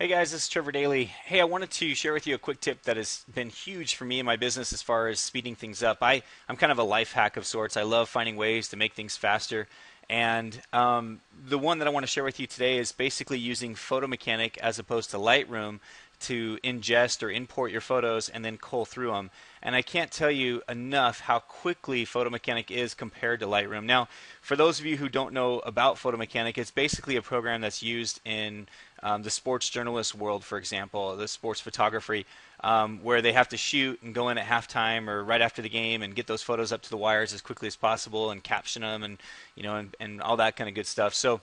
Hey guys, this is Trevor Dayley. Hey, I wanted to share with you a quick tip that has been huge for me in my business as far as speeding things up. I, I'm kind of a life hack of sorts. I love finding ways to make things faster. And um, the one that I want to share with you today is basically using Photo Mechanic as opposed to Lightroom to ingest or import your photos and then cull through them. And I can't tell you enough how quickly Photo Mechanic is compared to Lightroom. Now, for those of you who don't know about Photo Mechanic, it's basically a program that's used in um, the sports journalist world, for example, the sports photography, um, where they have to shoot and go in at halftime or right after the game and get those photos up to the wires as quickly as possible and caption them and you know and, and all that kind of good stuff. So,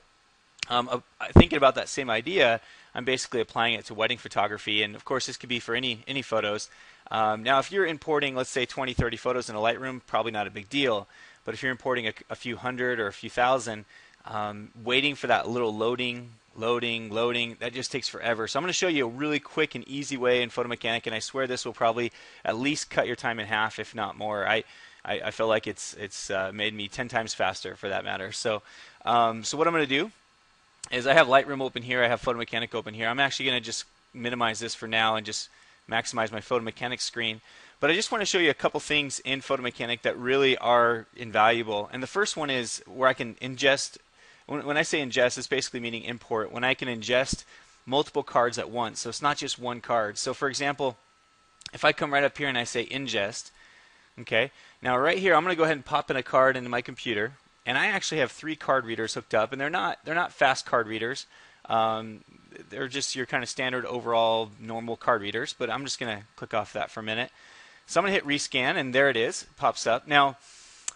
um, uh, thinking about that same idea, I'm basically applying it to wedding photography, and of course this could be for any any photos. Um, now, if you're importing, let's say 20, 30 photos in a Lightroom, probably not a big deal. But if you're importing a, a few hundred or a few thousand, um, waiting for that little loading, loading, loading, that just takes forever. So I'm going to show you a really quick and easy way in Photo Mechanic, and I swear this will probably at least cut your time in half, if not more. I I, I feel like it's it's uh, made me 10 times faster for that matter. So um, so what I'm going to do is I have Lightroom open here, I have Photo Mechanic open here. I'm actually going to just minimize this for now and just maximize my Photo Mechanic screen. But I just want to show you a couple things in Photo Mechanic that really are invaluable. And the first one is where I can ingest, when, when I say ingest, it's basically meaning import, when I can ingest multiple cards at once. So it's not just one card. So for example, if I come right up here and I say ingest, okay, now right here I'm going to go ahead and pop in a card into my computer and I actually have three card readers hooked up, and they're not they're not fast card readers. Um, they're just your kind of standard overall normal card readers. But I'm just going to click off that for a minute. So I'm going to hit rescan, and there it is, it pops up. Now,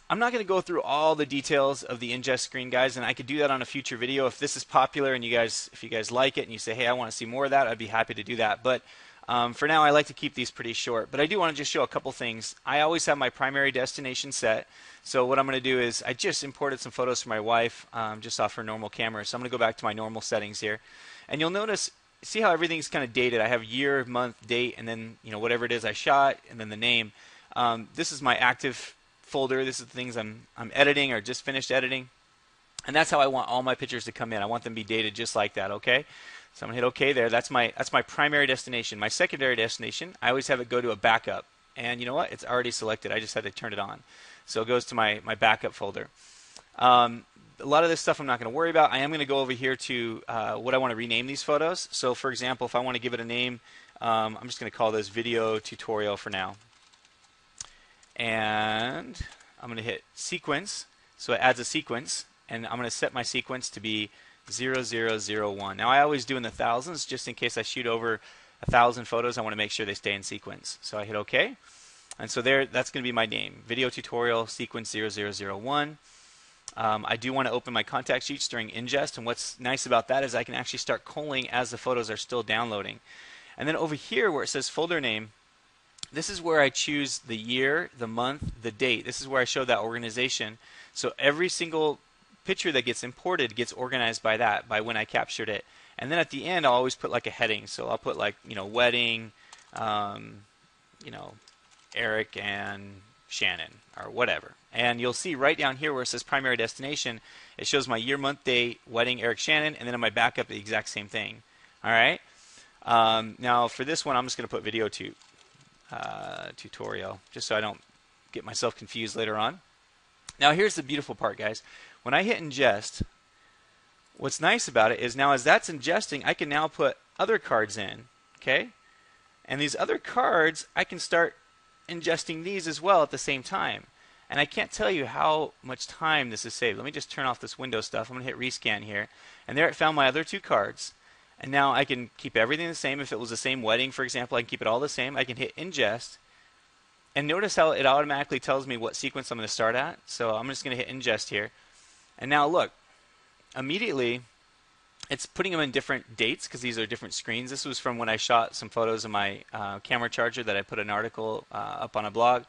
I'm not going to go through all the details of the ingest screen, guys, and I could do that on a future video. If this is popular and you guys, if you guys like it and you say, hey, I want to see more of that, I'd be happy to do that. But um, for now, I like to keep these pretty short, but I do want to just show a couple things. I always have my primary destination set. So what I'm going to do is I just imported some photos for my wife um, just off her normal camera. So I'm going to go back to my normal settings here. And you'll notice, see how everything's kind of dated. I have year, month, date, and then you know whatever it is I shot, and then the name. Um, this is my active folder. This is the things I'm, I'm editing or just finished editing. And that's how I want all my pictures to come in. I want them to be dated just like that, okay? So I'm gonna hit OK there. That's my that's my primary destination. My secondary destination, I always have it go to a backup. And you know what? It's already selected. I just had to turn it on. So it goes to my, my backup folder. Um, a lot of this stuff I'm not going to worry about. I am going to go over here to uh, what I want to rename these photos. So for example, if I want to give it a name, um, I'm just going to call this video tutorial for now. And I'm going to hit sequence. So it adds a sequence. And I'm going to set my sequence to be 0001. Now I always do in the thousands just in case I shoot over a thousand photos I want to make sure they stay in sequence. So I hit OK. And so there that's going to be my name. Video tutorial sequence 0001. Um, I do want to open my contact sheets during ingest and what's nice about that is I can actually start culling as the photos are still downloading. And then over here where it says folder name this is where I choose the year, the month, the date. This is where I show that organization. So every single picture that gets imported gets organized by that, by when I captured it. And then at the end, I'll always put like a heading. So I'll put like, you know, wedding, um, you know, Eric and Shannon or whatever. And you'll see right down here where it says primary destination, it shows my year, month, date, wedding, Eric Shannon, and then in my backup, the exact same thing. All right. Um, now for this one, I'm just going to put video to, uh, tutorial, just so I don't get myself confused later on. Now here's the beautiful part, guys. When I hit ingest, what's nice about it is now as that's ingesting, I can now put other cards in, okay? And these other cards, I can start ingesting these as well at the same time. And I can't tell you how much time this has saved. Let me just turn off this window stuff. I'm going to hit rescan here. And there it found my other two cards. And now I can keep everything the same. If it was the same wedding, for example, I can keep it all the same. I can hit ingest. And notice how it automatically tells me what sequence I'm going to start at. So I'm just going to hit ingest here. And now look, immediately it's putting them in different dates because these are different screens. This was from when I shot some photos of my uh, camera charger that I put an article uh, up on a blog.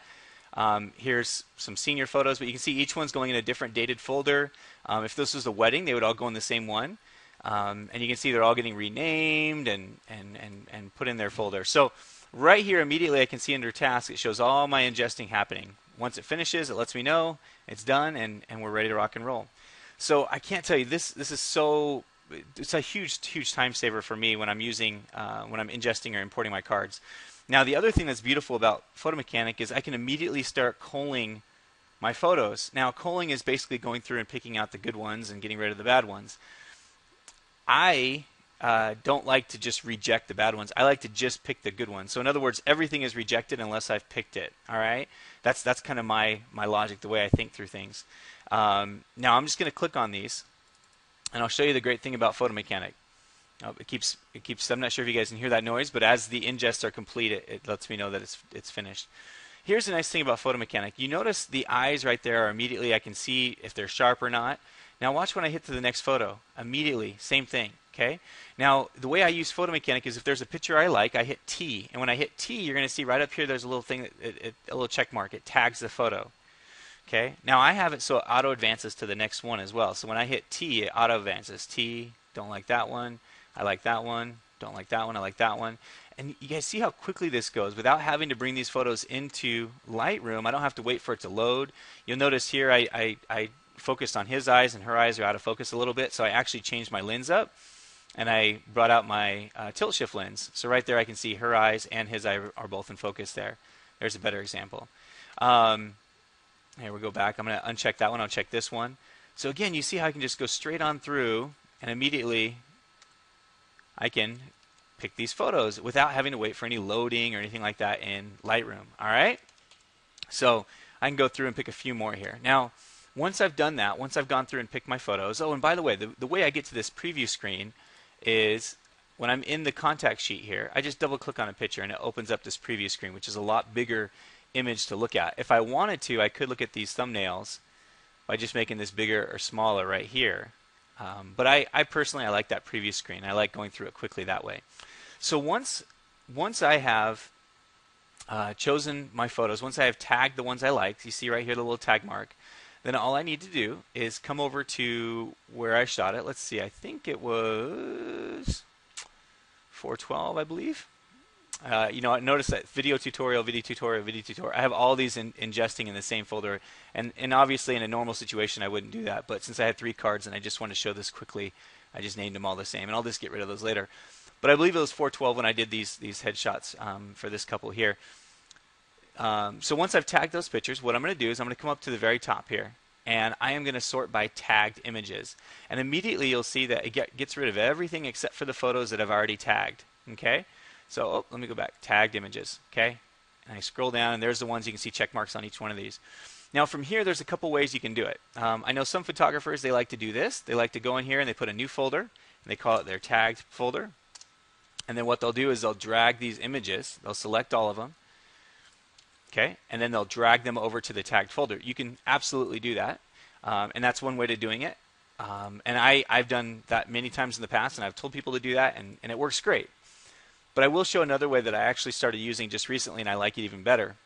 Um, here's some senior photos, but you can see each one's going in a different dated folder. Um, if this was a wedding, they would all go in the same one. Um, and you can see they're all getting renamed and, and, and, and put in their folder. So right here, immediately I can see under task, it shows all my ingesting happening. Once it finishes, it lets me know it's done and, and we're ready to rock and roll. So I can't tell you this. This is so it's a huge, huge time saver for me when I'm using, uh, when I'm ingesting or importing my cards. Now, the other thing that's beautiful about Photo Mechanic is I can immediately start culling my photos. Now, culling is basically going through and picking out the good ones and getting rid of the bad ones. I uh, don't like to just reject the bad ones. I like to just pick the good ones. So in other words, everything is rejected unless I've picked it. All right, that's that's kind of my my logic, the way I think through things. Um, now I'm just going to click on these, and I'll show you the great thing about Photo Mechanic. Oh, it keeps it keeps. I'm not sure if you guys can hear that noise, but as the ingests are complete, it, it lets me know that it's it's finished. Here's the nice thing about Photo Mechanic. You notice the eyes right there are immediately I can see if they're sharp or not. Now watch when I hit to the next photo. Immediately, same thing. Okay. Now the way I use Photo Mechanic is if there's a picture I like, I hit T, and when I hit T, you're going to see right up here there's a little thing, that, it, it, a little check mark. It tags the photo. Okay. Now I have it so it auto advances to the next one as well. So when I hit T, it auto advances. T, don't like that one. I like that one. Don't like that one. I like that one. And you guys see how quickly this goes without having to bring these photos into Lightroom. I don't have to wait for it to load. You'll notice here I, I, I focused on his eyes and her eyes are out of focus a little bit. So I actually changed my lens up and I brought out my uh, tilt shift lens. So right there I can see her eyes and his eye are both in focus there. There's a better example. Um, here we go back. I'm going to uncheck that one. I'll check this one. So again, you see how I can just go straight on through and immediately I can pick these photos without having to wait for any loading or anything like that in Lightroom. All right? So I can go through and pick a few more here. Now, once I've done that, once I've gone through and picked my photos, oh, and by the way, the, the way I get to this preview screen is when I'm in the contact sheet here, I just double click on a picture and it opens up this preview screen, which is a lot bigger image to look at. If I wanted to, I could look at these thumbnails by just making this bigger or smaller right here. Um, but I, I personally, I like that preview screen. I like going through it quickly that way. So once, once I have uh, chosen my photos, once I have tagged the ones I like, you see right here the little tag mark, then all I need to do is come over to where I shot it. Let's see, I think it was 412, I believe. Uh, you know, notice that video tutorial, video tutorial, video tutorial. I have all these in, ingesting in the same folder, and and obviously in a normal situation I wouldn't do that. But since I had three cards and I just want to show this quickly, I just named them all the same, and I'll just get rid of those later. But I believe it was 412 when I did these these headshots um, for this couple here. Um, so once I've tagged those pictures, what I'm going to do is I'm going to come up to the very top here, and I am going to sort by tagged images. And immediately you'll see that it get, gets rid of everything except for the photos that I've already tagged. Okay. So oh, let me go back. Tagged images. Okay. And I scroll down, and there's the ones you can see check marks on each one of these. Now from here, there's a couple ways you can do it. Um, I know some photographers they like to do this. They like to go in here and they put a new folder, and they call it their tagged folder. And then what they'll do is they'll drag these images. They'll select all of them. Okay, and then they'll drag them over to the tagged folder. You can absolutely do that, um, and that's one way to doing it. Um, and I, I've done that many times in the past, and I've told people to do that, and, and it works great. But I will show another way that I actually started using just recently, and I like it even better.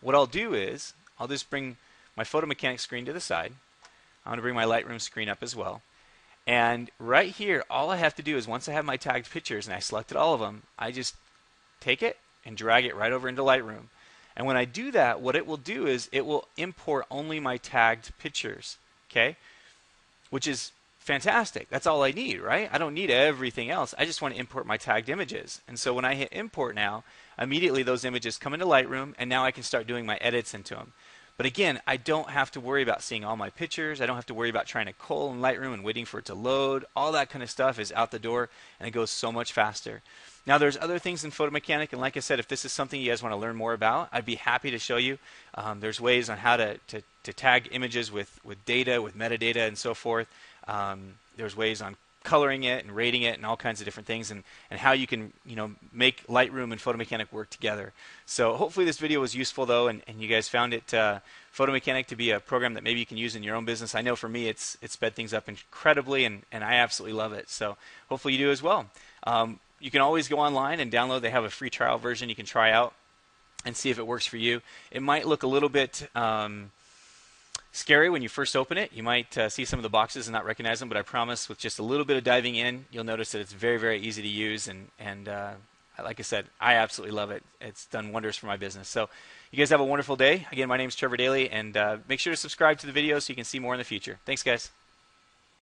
What I'll do is I'll just bring my photo mechanic screen to the side. I'm going to bring my Lightroom screen up as well. And right here, all I have to do is once I have my tagged pictures and I selected all of them, I just take it and drag it right over into Lightroom. And when I do that, what it will do is it will import only my tagged pictures, okay? Which is fantastic. That's all I need, right? I don't need everything else. I just want to import my tagged images. And so when I hit import now, immediately those images come into Lightroom and now I can start doing my edits into them. But again, I don't have to worry about seeing all my pictures. I don't have to worry about trying to call in Lightroom and waiting for it to load. All that kind of stuff is out the door and it goes so much faster. Now, there's other things in Photo Mechanic, and like I said, if this is something you guys want to learn more about, I'd be happy to show you. Um, there's ways on how to, to, to, tag images with, with data, with metadata, and so forth. Um, there's ways on coloring it and rating it and all kinds of different things and, and how you can you know make Lightroom and Photo Mechanic work together. So hopefully this video was useful though and, and you guys found it uh, Photo Mechanic to be a program that maybe you can use in your own business. I know for me it's it's sped things up incredibly and, and I absolutely love it. So hopefully you do as well. Um, you can always go online and download. They have a free trial version you can try out and see if it works for you. It might look a little bit um, scary when you first open it. You might uh, see some of the boxes and not recognize them, but I promise with just a little bit of diving in, you'll notice that it's very, very easy to use. And, and uh, like I said, I absolutely love it. It's done wonders for my business. So you guys have a wonderful day. Again, my name is Trevor Dayley, and uh, make sure to subscribe to the video so you can see more in the future. Thanks, guys.